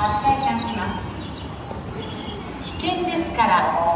発車いたします。危険ですから。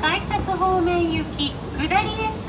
改札方面行き下りです